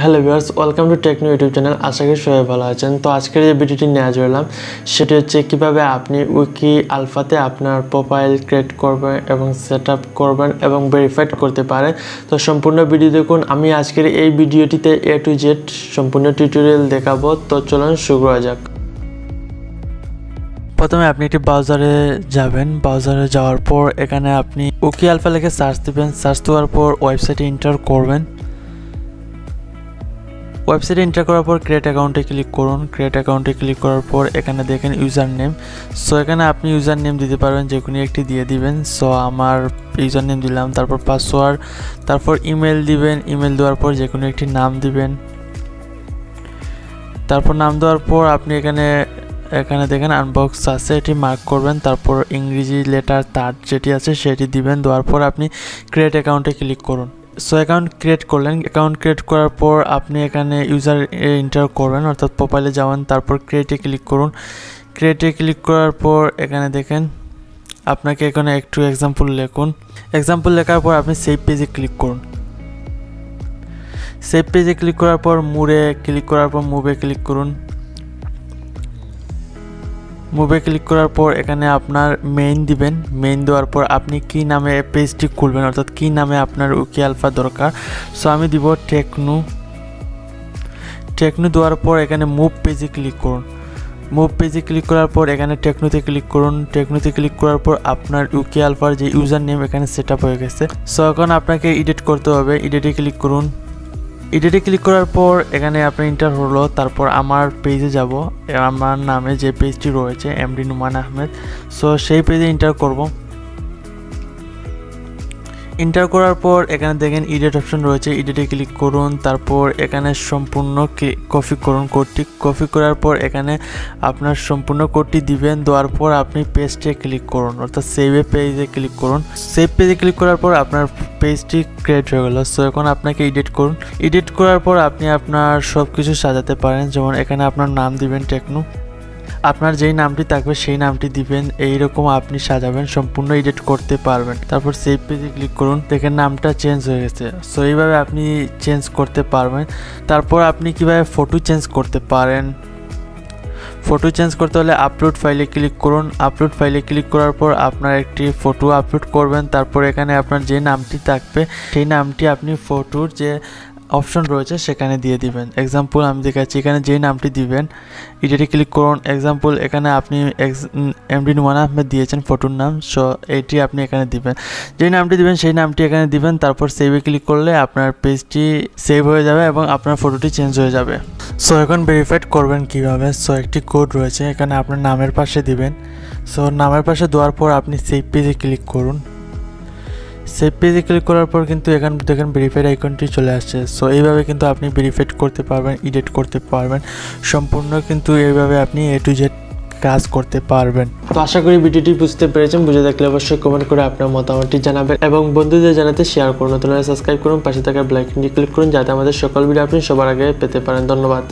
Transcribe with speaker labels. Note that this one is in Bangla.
Speaker 1: Hello viewers welcome to techno YouTube channel আশা করি সবাই ভালো আছেন। তো আজকের যে ভিডিওটি নিয়ে চললাম সেটি হচ্ছে কীভাবে আপনি উইকি আলফাতে আপনার প্রোফাইল ক্রিয়েট করবেন এবং সেট করবেন এবং ভেরিফাইড করতে পারেন। তো সম্পূর্ণ ভিডিও দেখুন। আমি আজকের এই ভিডিওটিতে এ টু জেড সম্পূর্ণ টিউটোরিয়াল দেখাবো। তো চলুন শুরু করা যাক। প্রথমে আপনি একটি ব্রাউজারে যাবেন। ব্রাউজারে যাওয়ার পর এখানে আপনি উকি আলফা লিখে সার্চ দেবেন। সার্চ দেওয়ার পর ওয়েবসাইটে এন্টার করবেন। ওয়েবসাইটে এন্টার করার পর ক্রিয়েট অ্যাকাউন্টে ক্লিক করুন। ক্রিয়েট অ্যাকাউন্টে ক্লিক করার পর এখানে দেখেন ইউজার নেম সো এখানে আপনি ইউজার নেম দিতে পারবেন, যে কোনো একটি দিয়ে দিবেন। সো আমার ইউজার নেম দিলাম, তারপর পাসওয়ার্ড তারপর ইমেল দিবেন। ইমেল দেওয়ার পর যে কোনো একটি নাম দিবেন। তারপর নাম দেওয়ার পর আপনি এখানে এখানে দেখেন আনবক্স আছে, এটি মার্ক করবেন। তারপর ইংরেজি লেটার তার যেটি আছে, সেটি দিবেন। দেওয়ার পর আপনি ক্রিয়েট অ্যাকাউন্টে ক্লিক করুন। সো অ্যাকাউন্ট ক্রিয়েট করলেন। অ্যাকাউন্ট ক্রিয়েট করার পর আপনি এখানে ইউজার এন্টার করবেন, অর্থাৎ প্রোফাইলে যাবেন, তারপর ক্রিয়েটে ক্লিক করুন। ক্রিয়েটে ক্লিক করার পর এখানে দেখেন, আপনাকে এখানে একটু এক্সাম্পল লিখুন। এক্সাম্পল লেখার পর আপনি সেভ পেজে ক্লিক করুন। সেভ পেজে ক্লিক করার পর মুড়ে ক্লিক করার পর মুভে ক্লিক করুন। মুভে ক্লিক করার পর এখানে আপনার মেইন দিবেন। মেইন দেওয়ার পর আপনি কি নামে পেজটি খুলবেন, অর্থাৎ কি নামে আপনার উকি আলফা দরকার। সো আমি দিব টেকনু টেকনু দেওয়ার পর এখানে মুভ পেজে ক্লিক করুন। মুভ পেজে ক্লিক করার পর এখানে টেকনুতে ক্লিক করুন। টেকনুতে ক্লিক করার পর আপনার ইউকে আলফার যে ইউজার নেম এখানে সেট আপ হয়ে গেছে। সো এখন আপনাকে এডিট করতে হবে। এডিটে ক্লিক করুন। এডিটে ক্লিক করার পর এখানে আপনার ইন্টার হলো, তারপর আমার পেজে যাব। আমার নামে যে পেজটি রয়েছে এমডি নুমান আহমেদ সো সেই পেজে ইন্টার করব। ইন্টার করার পর এখানে দেখেন ইডিট অপশন রয়েছে। ইডিটে ক্লিক করুন, তারপর এখানে সম্পূর্ণ কপি করুন কোডটি কপি করার পর এখানে আপনার সম্পূর্ণ কোডটি দিবেন, দেওয়ার পর আপনি পেজটে ক্লিক করুন। অর্থাৎ সেভে পেজে ক্লিক করুন। সেভ পেজে ক্লিক করার পর আপনার পেজটি ক্রিয়েট হয়ে গেল। সো এখন আপনাকে এডিট করুন। এডিট করার পর আপনি আপনার সব কিছু সাজাতে পারেন। যেমন এখানে আপনার নাম দিবেন টেকনো আপনার যেই নামটি থাকবে, সেই নামটি দিবেন, এইরকম আপনি সাজাবেন, সম্পূর্ণ এডিট করতে পারবেন। তারপর সেভ পেজে ক্লিক করুন, দেখেন নামটা চেঞ্জ হয়ে গেছে। সো এইভাবে আপনি চেঞ্জ করতে পারবেন। তারপর আপনি কীভাবে ফটো চেঞ্জ করতে পারেন? ফটো চেঞ্জ করতে হলে আপলোড ফাইলে ক্লিক করুন। আপলোড ফাইলে ক্লিক করার পর আপনার একটি ফটো আপলোড করবেন। তারপর এখানে আপনার যে নামটি থাকবে, সেই নামটি আপনি ফটোর যে অপশন রয়েছে, সেখানে দিয়ে দিবেন। এক্সাম্পল আমি দেখাচ্ছি, এখানে যেই নামটি দিবেন, এটাতে ক্লিক করুন। এক্সাম্পল এখানে আপনি এমডি নুমান আহমেদ দিয়েছেন ফটোর নাম সো এটি আপনি এখানে দিবেন। যেই নামটি দিবেন, সেই নামটি এখানে দিবেন, তারপর সেভে ক্লিক করলে আপনার পেজটি সেভ হয়ে যাবে এবং আপনার ফটোটি চেঞ্জ হয়ে যাবে। সো এখন ভেরিফাইড করবেন কীভাবে? সো একটি কোড রয়েছে, এখানে আপনার নামের পাশে দিবেন। সো নামের পাশে দেওয়ার পর আপনি সেভ পেজে ক্লিক করুন। সেভ পেজে ক্লিক করার পর কিন্তু এখান, দেখেন ভেরিফাইড আইকনটি চলে আসছে। সো এইভাবে কিন্তু আপনি ভেরিফাইড করতে পারবেন এডিট করতে পারবেন। সম্পূর্ণ কিন্তু এইভাবে আপনি এ টু জেড কাজ করতে পারবেন। তো আশা করি ভিডিওটি বুঝতে পেরেছেন। বুঝে থাকলে অবশ্যই কমেন্ট করে আপনার মতামতটি জানাবেন এবং বন্ধুদের জানাতে শেয়ার করুন। নতুন সাবস্ক্রাইব করুন, পাশে থাকা ব্লাইকনটি ক্লিক করুন, যাতে আমাদের সকল ভিডিও আপনি সবার আগে পেতে পারেন। ধন্যবাদ।